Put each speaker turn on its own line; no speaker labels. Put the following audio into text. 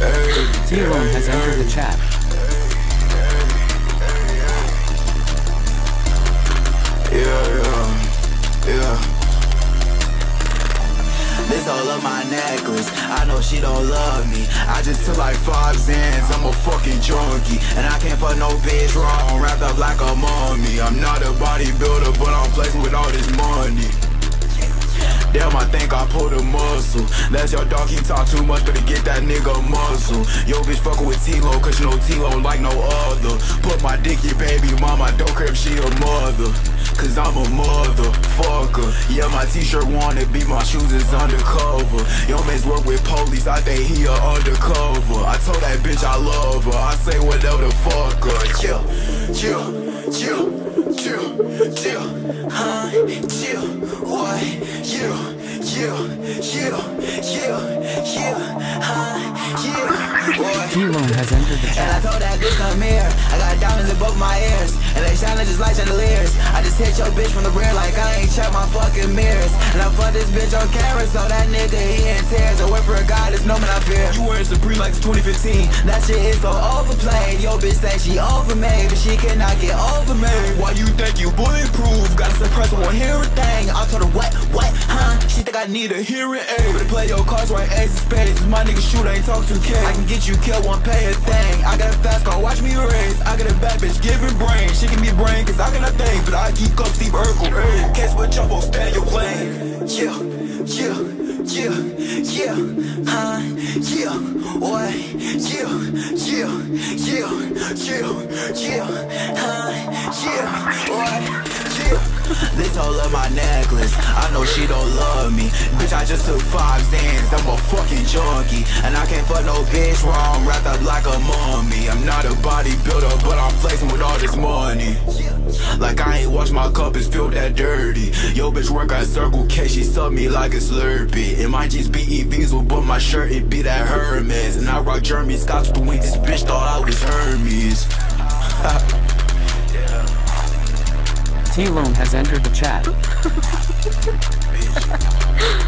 tlon3 has entered the chat.
Yeah, yeah, yeah. This all of my necklace. I know she don't love me. I just took like five Xans. I'm a fucking junkie. And I can't fuck no bitch wrong. Wrapped up like a mummy. I'm not a bodybuilder, but I'm flexing with all this money. Damn, I think I pulled a muscle. That's your dog, he talk too much, better get that nigga muscle. Yo, bitch, fuckin' with T-Lo, cause you know T-Lo like no other. Put my dick in baby mama, don't care if she a mother. Cause I'm a motherfucker. Yeah, my t-shirt wanna be, my shoes is undercover. Yo, man's work with police, I think he a undercover. I told that bitch I love her, I say whatever the fuck her. Yeah, yeah, yeah, chill, yeah, huh, yeah, what, yeah, yeah, yeah, yeah, yeah, huh, yeah, what.
tlon3 has entered the
And I told that bitch come here. I got diamonds in both my ears. And they shining just like chandeliers. I just hit your bitch from the rear like I ain't check my fucking mirrors. And I fucked this bitch on camera, so that nigga he in tears. I went for a guy, there's no man I fear. You wearing Supreme like it's 2015. That shit is so overplayed. Yo bitch say she overmade, but she cannot get over me. Why you think you bulletproof? Gotta suppress one hear a thing. I told her what, what, huh? She think I need a hearing aid. Better play your cards right, ace of spades. My nigga shoot, I ain't talk to K. I can get you killed, won't pay a thing. I got a fast car, watch me race. I got a bad bitch, giving brain. She give me brain, cause I cannot think. But I keep up Steve Urkel. Hey. Can't switch up, won't stand your plane. Yeah, yeah, yeah, yeah, huh? Yeah, what? Yeah, yeah, yeah, yeah, yeah, huh? Yeah, what? This whole of my necklace. I know she don't love me. Bitch, I just took five Xans. I'm a fucking junkie. And I can't fuck no bitch wrong. Wrapped up like a mummy. I'm not a bodybuilder, but I'm flexing with all this money. Like I ain't washed my cup, it's filled that dirty. Yo, bitch, work at Circle K, she suck me like a Slurpee. And my jeans be Evisu, but my shirt, it be that Hermes. And I rock Jeremy with the wings, this bitch thought I was Hermes.
tlon3 has entered the chat.